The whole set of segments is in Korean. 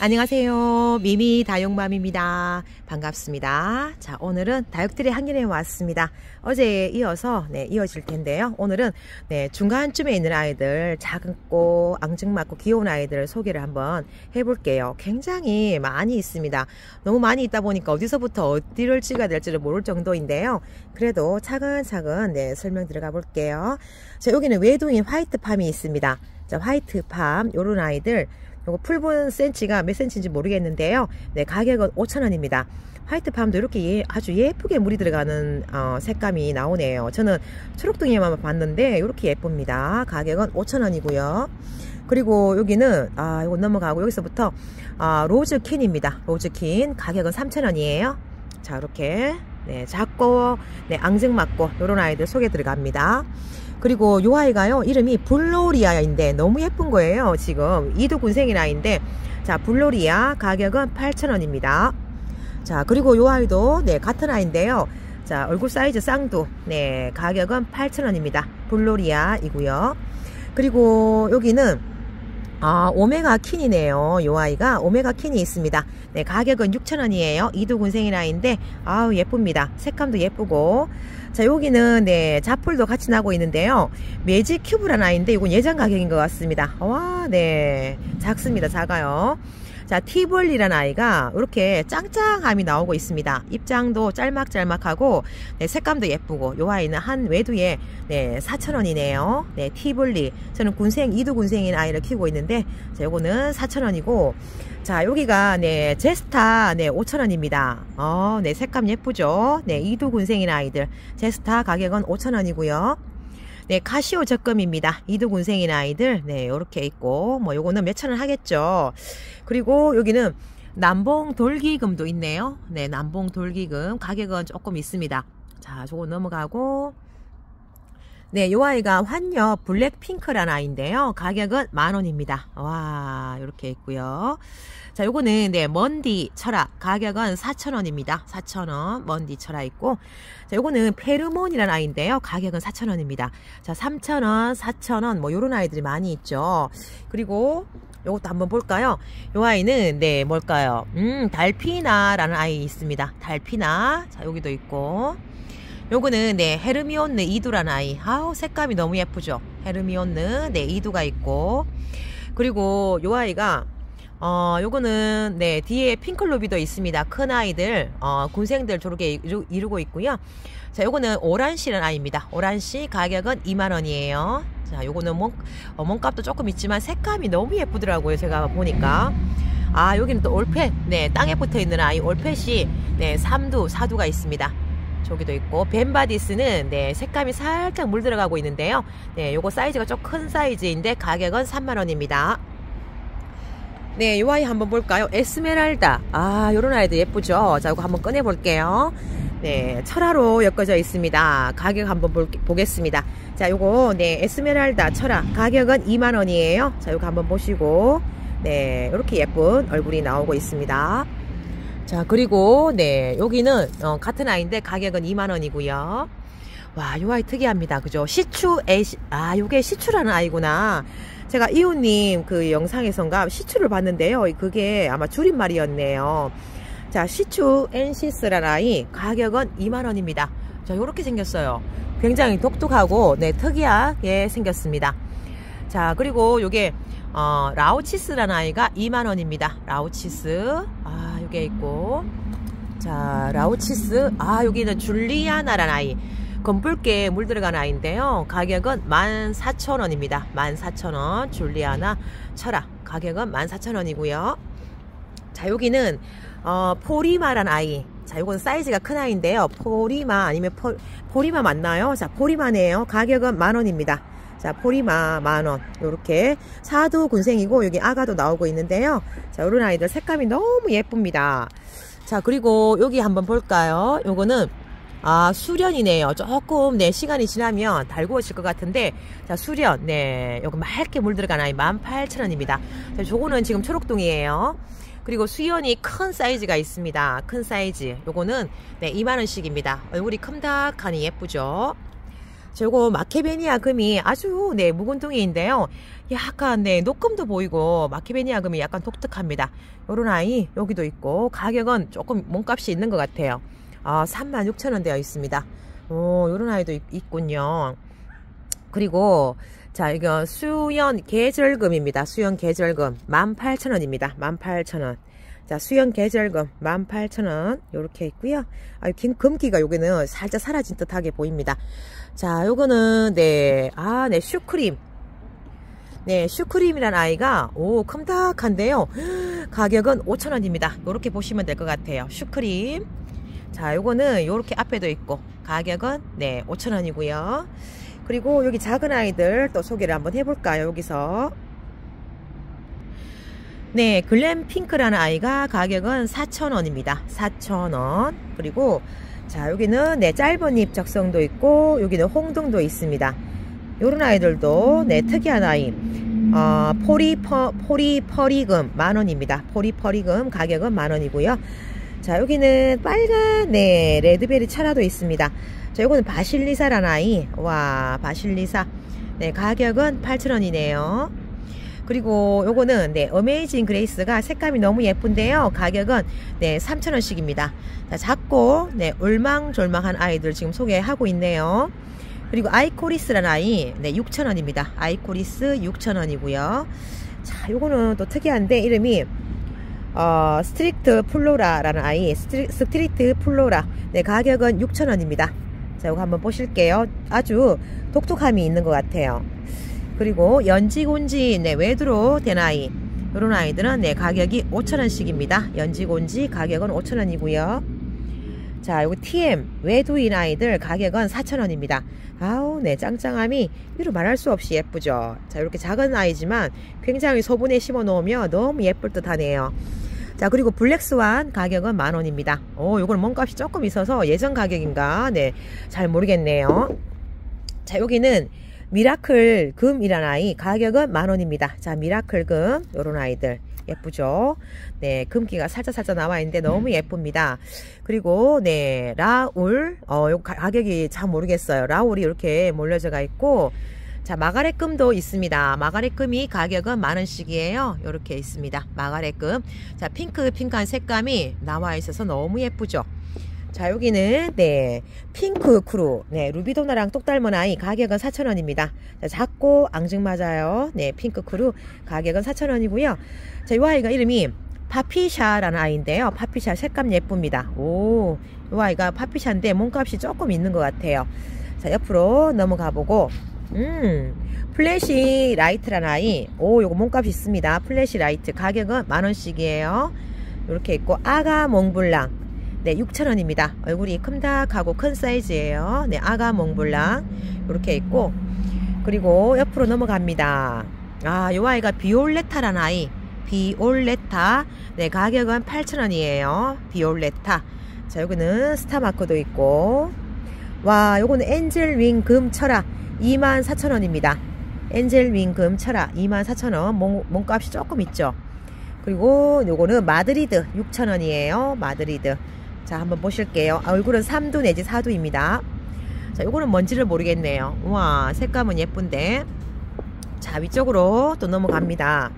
안녕하세요. 미미 다육맘입니다. 반갑습니다. 자, 오늘은 다육들의 한길에 왔습니다. 어제에 이어서 네, 이어질 텐데요. 오늘은 네, 중간쯤에 있는 아이들, 작고 앙증맞고 귀여운 아이들 소개를 한번 해볼게요. 굉장히 많이 있습니다. 너무 많이 있다 보니까 어디서부터 어디를 찍어야 될지를 모를 정도인데요. 그래도 차근차근 네, 설명 들어가 볼게요. 자, 여기는 외동인 화이트 팜이 있습니다. 자, 화이트 팜, 요런 아이들 요거 풀분 센치가 몇 센치인지 모르겠는데요. 네, 가격은 5천원입니다 화이트 팜도 이렇게 예, 아주 예쁘게 물이 들어가는 어, 색감이 나오네요. 저는 초록둥이만 봤는데 이렇게 예쁩니다. 가격은 5천원이고요 그리고 여기는 아 이거 넘어가고 여기서부터 아, 로즈킨입니다. 로즈킨 가격은 3천원이에요 자 이렇게 네, 작고 네, 앙증맞고 이런 아이들 소개 들어갑니다. 그리고 요 아이가요 이름이 블로리아인데 너무 예쁜 거예요 지금. 이두군생인 아이인데 자 블로리아 가격은 8,000원입니다. 자 그리고 요 아이도 네 같은 아이인데요. 자 얼굴 사이즈 쌍두. 네 가격은 8,000원입니다. 블로리아 이고요. 그리고 여기는 아 오메가 킨이네요. 요 아이가 오메가 킨이 있습니다. 네 가격은 6천원이에요. 이두군생인 아인데 아우 예쁩니다. 색감도 예쁘고. 자 여기는 네 자풀도 같이 나고 있는데요. 매직 큐브란 아이인데 이건 예전 가격인 것 같습니다. 와 네. 작습니다 작아요 자 티볼리라는 아이가 이렇게 짱짱함이 나오고 있습니다. 입장도 짤막짤막하고 네, 색감도 예쁘고 이 아이는 한 외두에 네 4천원이네요. 네 티볼리. 저는 군생 이두 군생인 아이를 키우고 있는데 자 요거는 4천원이고 자 여기가 네 제스타 네 5천원입니다. 어, 네 색감 예쁘죠? 네 이두 군생인 아이들. 제스타 가격은 5천원이고요 네, 카시오 적금입니다. 이두군생인 아이들, 네, 요렇게 있고, 뭐, 요거는 몇천 원 하겠죠. 그리고 여기는 남봉 돌기금도 있네요. 네, 남봉 돌기금. 가격은 조금 있습니다. 자, 저거 넘어가고, 네, 요 아이가 환녀 블랙핑크란 아이인데요. 가격은 만원입니다. 와, 이렇게 있고요. 자, 요거는 네, 먼디 철학 가격은 4,000원입니다. 4,000원 먼디 철학 있고 자, 요거는 페르몬이라는 아이인데요. 가격은 4,000원입니다. 자, 3,000원, 4,000원 뭐 요런 아이들이 많이 있죠. 그리고 요것도 한번 볼까요? 요 아이는 네, 뭘까요? 음, 달피나라는 아이 있습니다. 달피나. 자, 여기도 있고 요거는 네 헤르미온느 이두라는 아이 아우 색감이 너무 예쁘죠 헤르미온느 네 이두가 있고 그리고 요 아이가 어, 요거는, 네, 뒤에 핑클로비도 있습니다. 큰 아이들, 어, 군생들 저렇게 이루, 이루 고 있고요. 자, 요거는 오란시라는 아이입니다. 오란시 가격은 2만원이에요. 자, 요거는 몸, 어, 몸값도 조금 있지만 색감이 너무 예쁘더라고요. 제가 보니까. 아, 여기는 또 올펫, 네, 땅에 붙어 있는 아이, 올펫이, 네, 3두, 4두가 있습니다. 저기도 있고 벤바디스는 네 색감이 살짝 물들어가고 있는데요 네 요거 사이즈가 좀 큰 사이즈인데 가격은 3만 원입니다 네, 요 아이 한번 볼까요? 에스메랄다. 아, 요런 아이도 예쁘죠? 자, 이거 한번 꺼내 볼게요. 네, 철화로 엮어져 있습니다. 가격 한번 볼, 보겠습니다. 자, 요거, 네, 에스메랄다 철화. 가격은 2만원이에요. 자, 요거 한번 보시고, 네, 이렇게 예쁜 얼굴이 나오고 있습니다. 자, 그리고, 네, 여기는, 어, 같은 아이인데 가격은 2만원이고요. 와, 요 아이 특이합니다. 그죠? 시추, 에시, 아, 요게 시추라는 아이구나. 제가 이호님 그 영상에선가 시추를 봤는데요. 그게 아마 줄임말이었네요. 자, 시추 엔시스라는 아이 가격은 2만원입니다. 자, 요렇게 생겼어요. 굉장히 독특하고, 네, 특이하게 생겼습니다. 자, 그리고 요게, 어, 라우치스라는 아이가 2만원입니다. 라우치스. 아, 요게 있고. 자, 라우치스. 아, 여기는 줄리아나라는 아이. 검붉게 물 들어간 아이인데요. 가격은 14,000원입니다. 14,000원 줄리아나 철화 가격은 14,000원이고요. 자 여기는 어, 포리마란 아이 자 요건 사이즈가 큰 아이인데요. 포리마 아니면 포, 포리마 맞나요? 자 포리마네요. 가격은 만원입니다. 자 포리마 만원 요렇게 사두 군생이고 여기 아가도 나오고 있는데요 자 요런 아이들 색감이 너무 예쁩니다 자 그리고 여기 한번 볼까요 요거는 아 수련이네요. 조금 네 시간이 지나면 달구어질 것 같은데 자 수련 네 여기 맑게 물들어간 아이 18,000원입니다. 자 저거는 지금 초록동이에요. 그리고 수연이 큰 사이즈가 있습니다. 큰 사이즈. 요거는 네 2만원씩입니다. 얼굴이 큼닥하니 예쁘죠? 자, 요거 마케베니아 금이 아주 네 묵은둥이인데요. 약간 네 녹금도 보이고 마케베니아 금이 약간 독특합니다. 요런 아이 여기도 있고 가격은 조금 몸값이 있는 것 같아요. 아 36,000원 되어 있습니다. 오 요런 아이도 있, 있군요. 그리고 자 이거 수연 계절금입니다. 수연 계절금 18,000원입니다. 18,000원. 자 수연 계절금 18,000원 요렇게 있고요 아, 금기가 여기는 살짝 사라진 듯하게 보입니다 자 요거는 네 아 네 슈크림 네 슈크림이란 아이가 오 큼닥한데요 가격은 5,000원입니다 요렇게 보시면 될 것 같아요 슈크림 자 요거는 요렇게 앞에도 있고 가격은 네 5,000원이고요 그리고 여기 작은 아이들 또 소개를 한번 해볼까요 여기서 네, 글램핑크라는 아이가 가격은 4,000원입니다. 4,000원. 그리고 자, 여기는 네, 짧은 잎 적성도 있고 여기는 홍등도 있습니다. 요런 아이들도 네, 특이한 아이. 어, 포리퍼 포리퍼리금 만 원입니다. 포리퍼리금 가격은 만 원이고요. 자, 여기는 빨간 네, 레드베리 철화도 있습니다. 자, 요거는 바실리사라는 아이. 와, 바실리사. 네, 가격은 8,000원이네요. 그리고 요거는 네 어메이징 그레이스가 색감이 너무 예쁜데요 가격은 네 3,000원씩입니다 자, 작고 네 올망졸망한 아이들 지금 소개하고 있네요 그리고 아이코리스라는 아이 네 6,000원입니다 아이코리스 6,000원이고요 자 요거는 또 특이한데 이름이 어, 스트릭트 플로라라는 아이 스트리, 스트릭트 플로라. 네 가격은 6,000원입니다. 자 이거 한번 보실게요. 아주 독특함이 있는 것 같아요. 그리고 연지곤지 네, 외두로 된 아이. 이런 아이들은 네, 가격이 5천원씩입니다. 연지곤지 가격은 5천원이고요 자 요거 TM 외두인 아이들 가격은 4천원입니다. 아우 네 짱짱함이 이루 말할 수 없이 예쁘죠? 자 이렇게 작은 아이지만 굉장히 소분에 심어 놓으면 너무 예쁠 듯 하네요. 자 그리고 블랙스완 가격은 만원입니다. 오 요거는 몸값이 조금 있어서 예전 가격인가? 네 잘 모르겠네요. 자 여기는 미라클 금이란 아이 가격은 만원입니다. 자 미라클 금 요런 아이들 예쁘죠? 네 금기가 살짝 살짝 나와 있는데 너무 예쁩니다. 그리고 네 라울. 어 요 가격이 잘 모르겠어요. 라울이 이렇게 몰려져 가 있고 자 마가렛 금도 있습니다. 마가렛 금이 가격은 만 원씩이에요. 이렇게 있습니다. 마가렛 금 자 핑크 핑크한 색감이 나와 있어서 너무 예쁘죠 자 여기는 네 핑크 크루 네 루비도나랑 똑 닮은 아이 가격은 4,000원입니다. 자, 작고 앙증맞아요. 네 핑크 크루 가격은 4,000원이고요. 자 이 아이가 이름이 파피샤라는 아이인데요. 파피샤 색감 예쁩니다. 오 이 아이가 파피샤인데 몸값이 조금 있는 것 같아요. 자 옆으로 넘어가 보고 음 플래시 라이트라는 아이. 오 요거 몸값이 있습니다. 플래시 라이트 가격은 만원씩이에요. 이렇게 있고 아가 몽블랑 네 6,000원입니다. 얼굴이 큼닥하고 큰 사이즈예요. 네 아가 몽블랑 이렇게 있고 그리고 옆으로 넘어갑니다. 아 요 아이가 비올레타라는 아이. 비올레타. 네 가격은 8,000원이에요. 비올레타. 자 여기는 스타마크도 있고. 와 요거는 엔젤 윙 금 철화 24,000원입니다. 엔젤 윙 금 철화 24,000원. 몸, 몸값이 조금 있죠. 그리고 요거는 마드리드 6,000원이에요. 마드리드 자 한번 보실게요. 아, 얼굴은 3두 내지 4두입니다. 자 요거는 뭔지를 모르겠네요. 우와 색감은 예쁜데. 자 위쪽으로 또 넘어갑니다.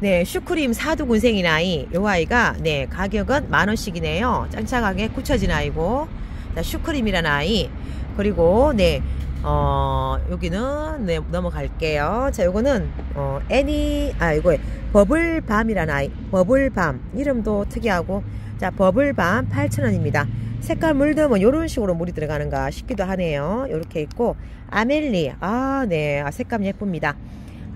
네 슈크림 4두 군생인 아이. 요 아이가 네 가격은 만원씩이네요. 짱짱하게 굳혀진 아이고. 자 슈크림이라는 아이. 그리고 네 어, 여기는, 네, 넘어갈게요. 자, 요거는, 어, 애니, 아, 이거, 버블밤이라는 아이, 버블밤. 이름도 특이하고, 자 버블밤 8,000원입니다. 색깔 물들면 이런 식으로 물이 들어가는가 싶기도 하네요. 이렇게 있고 아멜리. 아네. 아, 색감 예쁩니다.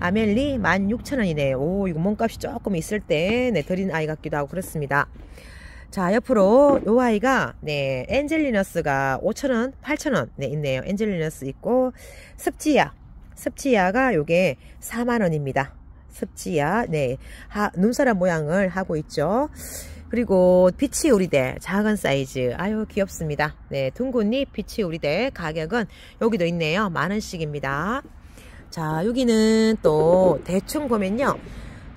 아멜리 16,000원이네요 오 이거 몸값이 조금 있을 때 네, 드린 아이 같기도 하고 그렇습니다. 자 옆으로 요 아이가 네 엔젤리너스가 5,000원 8,000원 네 있네요. 엔젤리너스 있고 습지야 습지야가 요게 4만원입니다. 습지야 네. 하, 눈사람 모양을 하고 있죠 그리고 피치 우리대 작은 사이즈. 아유 귀엽습니다. 네 둥근잎 피치 우리대 가격은 여기도 있네요. 만원씩입니다. 자 여기는 또 대충 보면요.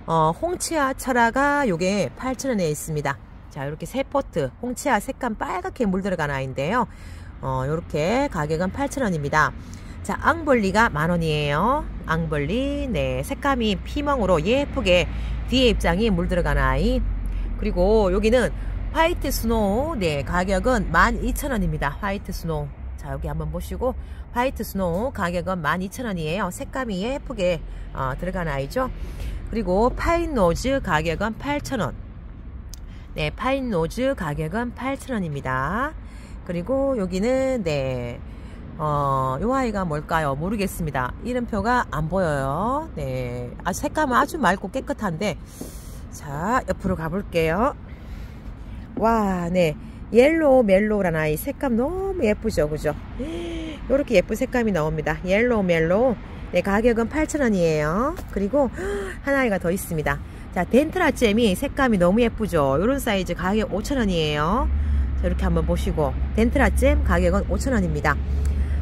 어, 홍치아 철화가 요게 8,000원에 있습니다. 자 이렇게 세 포트. 홍치아 색감 빨갛게 물들어간 아이인데요. 어, 요렇게 가격은 8,000원입니다. 자, 앙벌리가 만원이에요. 앙벌리, 네, 색감이 피멍으로 예쁘게 뒤에 입장이 물 들어간 아이. 그리고 여기는 White Snow, 네, 가격은 12,000원입니다. White Snow. 자, 여기 한번 보시고, White Snow 가격은 12,000원이에요. 색감이 예쁘게 어, 들어간 아이죠. 그리고 Fine Rose 가격은 8,000원. 네, Fine Rose 가격은 8,000원입니다. 그리고 여기는 네. 어, 요 아이가 뭘까요? 모르겠습니다. 이름표가 안 보여요. 네. 아, 색감은 아주 맑고 깨끗한데. 자, 옆으로 가볼게요. 와, 네. Yellow Mellow라는 아이 색감 너무 예쁘죠? 그죠? 이렇게 예쁜 색감이 나옵니다. Yellow Mellow. 네, 가격은 8,000원이에요. 그리고 하나가 더 있습니다. 자, 덴트라 잼이 색감이 너무 예쁘죠? 이런 사이즈 가격 5,000원이에요. 자, 이렇게 한번 보시고 덴트라 잼 가격은 5,000원입니다.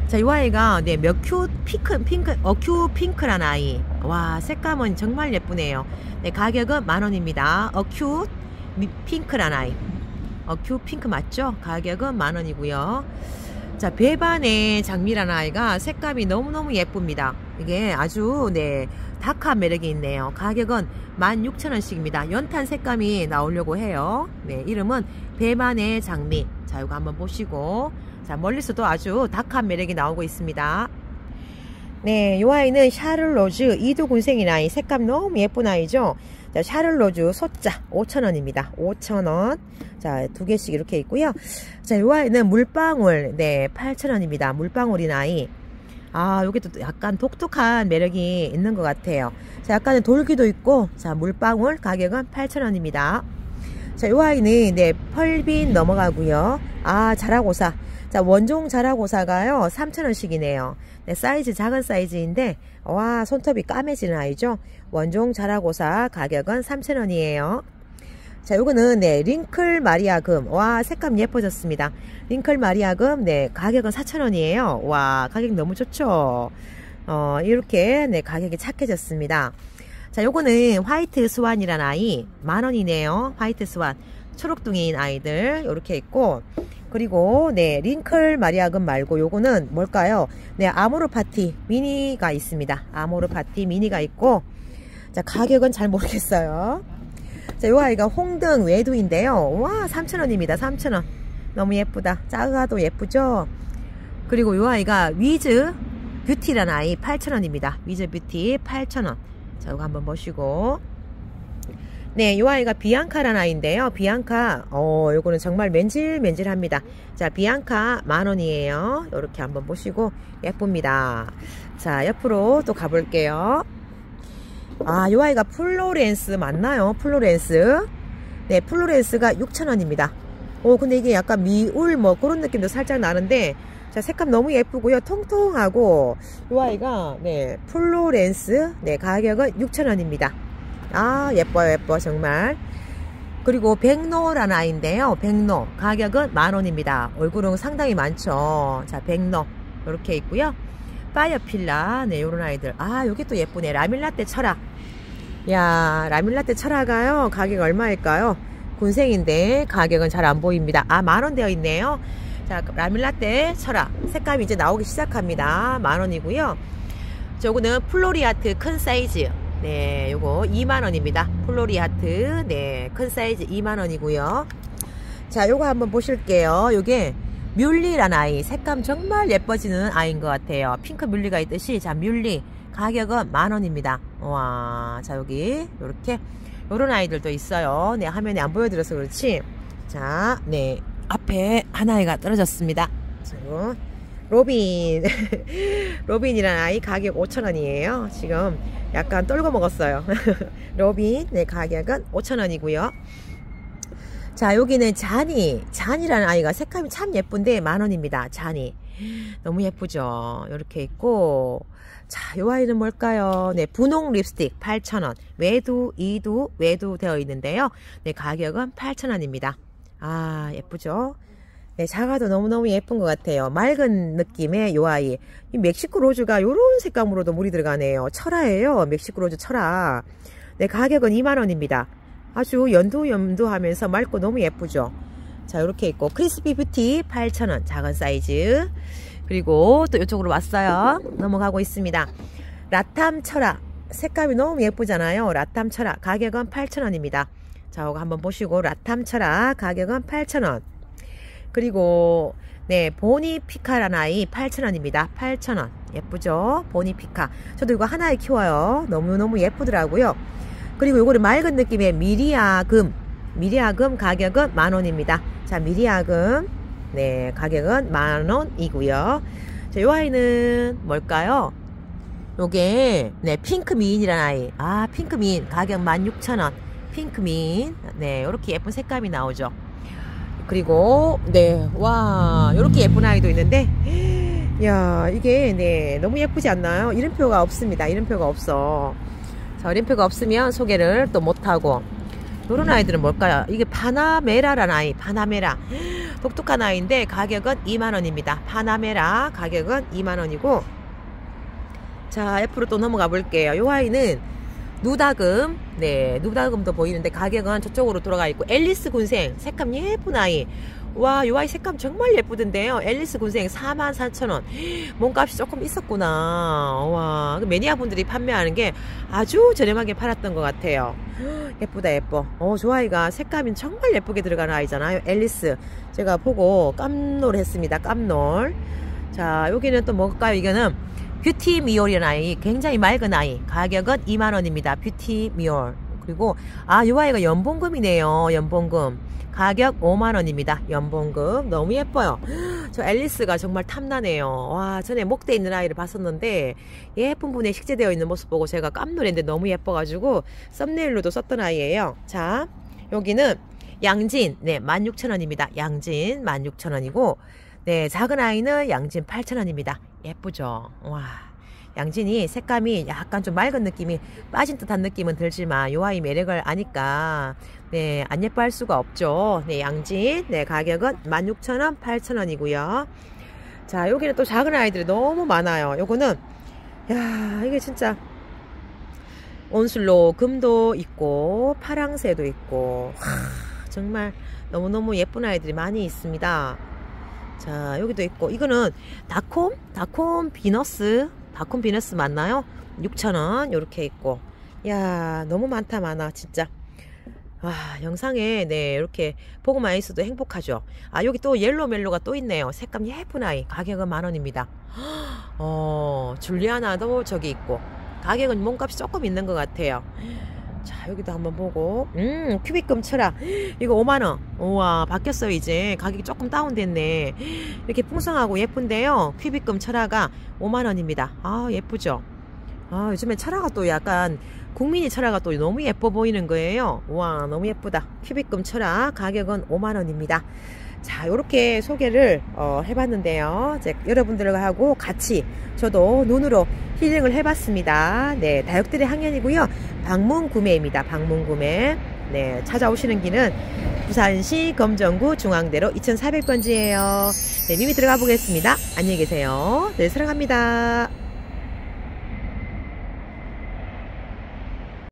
자, 이 아이가 네, 몇큐 핑크, 핑크, 어큐 핑크란 아이. 와, 색감은 정말 예쁘네요. 네, 가격은 만 원입니다. 어큐 핑크란 아이. 어큐 핑크 맞죠? 가격은 만 원이고요. 자, 배반의 장미란 아이가 색감이 너무너무 예쁩니다. 이게 아주, 네, 다크한 매력이 있네요. 가격은 16,000원씩입니다. 연탄 색감이 나오려고 해요. 네, 이름은 배반의 장미. 자, 이거 한번 보시고. 자, 멀리서도 아주 다크한 매력이 나오고 있습니다. 네, 이 아이는 샤를로즈 이두군생인 아이. 색감 너무 예쁜 아이죠? 자, 샤를로즈 소자 5,000원입니다. 5,000원. 자, 두 개씩 이렇게 있고요. 자, 이 아이는 물방울. 네, 8,000원입니다. 물방울인 아이. 아, 여기도 약간 독특한 매력이 있는 것 같아요. 자, 약간의 돌기도 있고, 자, 물방울 가격은 8,000원입니다. 자, 이 아이는, 네, 펄빈 넘어가고요. 아, 자라고사. 자, 원종 자라고사가요, 3,000원씩이네요. 네, 사이즈 작은 사이즈인데, 와, 손톱이 까매지는 아이죠? 원종 자라고사 가격은 3,000원이에요. 자, 요거는, 네, 링클 마리아금. 와, 색감 예뻐졌습니다. 링클 마리아금, 네, 가격은 4,000원이에요. 와, 가격 너무 좋죠? 어, 이렇게, 네, 가격이 착해졌습니다. 자, 요거는 White Swan이란 아이. 만원이네요. White Swan. 초록둥이인 아이들. 요렇게 있고, 그리고 네 링클 마리아금 말고 요거는 뭘까요? 네 아모르 파티 미니가 있습니다. 아모르 파티 미니가 있고 자 가격은 잘 모르겠어요. 자 요 아이가 홍등 외두인데요. 와 3,000원입니다. 3,000원. 너무 예쁘다. 작아도 예쁘죠? 그리고 요 아이가 Wiz Beauty라는 아이 8,000원입니다. Wiz Beauty 8,000원. 자 이거 한번 보시고 네, 이 아이가 비앙카라는 아이인데요. 비앙카, 어, 요거는 정말 맨질맨질합니다. 자, 비앙카 만원이에요. 이렇게 한번 보시고 예쁩니다. 자, 옆으로 또 가볼게요. 아, 이 아이가 플로렌스 맞나요? 플로렌스. 네, 플로렌스가 6,000원입니다. 오, 근데 이게 약간 미울 뭐 그런 느낌도 살짝 나는데 자, 색감 너무 예쁘고요. 통통하고 이 아이가 네, 플로렌스 네, 가격은 6,000원입니다. 아 예뻐요 예뻐 정말. 그리고 백노라는 아이인데요. 백노 가격은 만원입니다. 얼굴은 상당히 많죠. 자 백노 이렇게 있고요. Fire Pillar. 네 요런 아이들. 아 여기 또 예쁘네. 라밀라떼 철화. 야 라밀라떼 철화가요. 가격 얼마일까요? 군생인데 가격은 잘 안 보입니다. 아 만원 되어 있네요. 자 라밀라떼 철화. 색감이 이제 나오기 시작합니다. 만원이고요. 저거는 플로리아트 큰 사이즈 네, 요거 2만원입니다. 플로리 하트. 네, 큰 사이즈 2만원이고요. 자, 요거 한번 보실게요. 요게 뮬리라는 아이. 색감 정말 예뻐지는 아이인 것 같아요. 핑크 뮬리가 있듯이. 자, 뮬리. 가격은 만원입니다. 와, 자, 여기. 요렇게. 요런 아이들도 있어요. 네, 화면에 안 보여드려서 그렇지. 자, 네. 앞에 한 아이가 떨어졌습니다. 자, 로빈. 로빈이라는 아이 가격 5천원이에요. 지금 약간 떨궈 먹었어요 로빈 네 가격은 5천원이고요 자 여기는 자니 자니라는 아이가 색감이 참 예쁜데 만원입니다 자니 너무 예쁘죠 이렇게 있고 자, 요 아이는 뭘까요? 네, 분홍 립스틱 8,000원. 외두, 이두, 외두 되어 있는데요. 네, 가격은 8,000원입니다. 아, 예쁘죠? 네, 작아도 너무너무 예쁜 것 같아요. 맑은 느낌의 요 아이. 이 멕시코 로즈가 요런 색감으로도 물이 들어가네요. 철화예요. 멕시코 로즈 철화. 네, 가격은 2만원입니다. 아주 연두연두하면서 맑고 너무 예쁘죠. 자 이렇게 있고 Crispy Beauty 8,000원 작은 사이즈 그리고 또 이쪽으로 왔어요 넘어가고 있습니다 라탐 철화 색감이 너무 예쁘잖아요 라탐 철화 가격은 8,000원입니다 자 이거 한번 보시고 라탐 철화 가격은 8,000원 그리고 네 보니 피카라는 아이 8,000원입니다. 8,000원. 예쁘죠? 보니 피카. 저도 이거 하나에 키워요. 너무너무 예쁘더라고요. 그리고 요거는 맑은 느낌의 미리아금. 미리아금 가격은 만원입니다. 자 미리아금. 네 가격은 만원이고요. 자 요 아이는 뭘까요? 요게 네 핑크 미인이라는 아이. 아 핑크 미인. 가격 16,000원. 핑크민 네 이렇게 예쁜 색감이 나오죠 그리고 네와 이렇게 예쁜 아이도 있는데 야 이게 네 너무 예쁘지 않나요? 이름표가 없습니다. 이름표가 없어. 자 이름표가 없으면 소개를 또 못하고 이런 아이들은 뭘까요? 이게 파나메라라는 아이 파나메라. 독특한 아이인데 가격은 2만원입니다. 파나메라 가격은 2만원이고 자 옆으로 또 넘어가 볼게요. 이 아이는 누다금 네 누다금도 보이는데 가격은 저쪽으로 돌아가 있고 앨리스 군생 색감 예쁜 아이 와, 요 아이 색감 정말 예쁘던데요. 앨리스 군생 44,000원. 몸값이 조금 있었구나. 와, 그 매니아 분들이 판매하는 게 아주 저렴하게 팔았던 것 같아요. 예쁘다, 예뻐. 어, 저 아이가 색감이 정말 예쁘게 들어가는 아이잖아요. 앨리스. 제가 보고 깜놀했습니다. 깜놀. 자, 여기는 또 뭘까요? 이거는 뷰티 미올이라는 아이. 굉장히 맑은 아이. 가격은 2만원입니다. 뷰티 미올. 그리고, 아, 요 아이가 연봉금이네요. 연봉금. 가격 5만원입니다. 연봉금 너무 예뻐요. 저 앨리스가 정말 탐나네요. 와 전에 목대 있는 아이를 봤었는데 예쁜 분에 식재되어 있는 모습 보고 제가 깜놀했는데 너무 예뻐가지고 썸네일로도 썼던 아이예요. 자 여기는 양진 네 16,000원입니다. 양진 16,000원이고 네 작은 아이는 양진 8,000원입니다. 예쁘죠? 와 양진이 색감이 약간 좀 맑은 느낌이 빠진 듯한 느낌은 들지만 요 아이 매력을 아니까 네, 안 예뻐할 수가 없죠. 네, 양진. 네, 가격은 16,000원, 8,000원이고요. 자, 여기는 또 작은 아이들이 너무 많아요. 요거는 야, 이게 진짜 온슬로 금도 있고 파랑새도 있고 하, 정말 너무너무 예쁜 아이들이 많이 있습니다. 자, 여기도 있고. 이거는 다콤? 다콤 비너스? 다콤 비너스 맞나요? 6,000원 이렇게 있고. 야 너무 많다 많아 진짜. 와 영상에 네 이렇게 보고만 있어도 행복하죠. 아 여기 또 옐로 멜로가 또 있네요. 색감 예쁜 아이. 가격은 만원입니다. 어 줄리아나도 저기 있고. 가격은 몸값이 조금 있는 것 같아요 자 여기도 한번 보고. 음 큐빅금 철라 이거 5만원. 우와 바뀌었어요 이제. 가격이 조금 다운됐네. 이렇게 풍성하고 예쁜데요. 큐빅금 철화가 5만원입니다. 아 예쁘죠? 아 요즘에 철화가 또 약간 국민이 철화가 또 너무 예뻐 보이는 거예요. 와 너무 예쁘다. 큐빅금 철화 가격은 5만원입니다 자 이렇게 소개를 어, 해봤는데요. 이제 여러분들과 하고 같이 저도 눈으로 힐링을 해봤습니다. 네 다육들의 학년이고요. 방문 구매입니다. 방문 구매. 네 찾아오시는 길은 부산시 검정구 중앙대로 2400번지예요. 네 미미 들어가 보겠습니다. 안녕히 계세요. 네 사랑합니다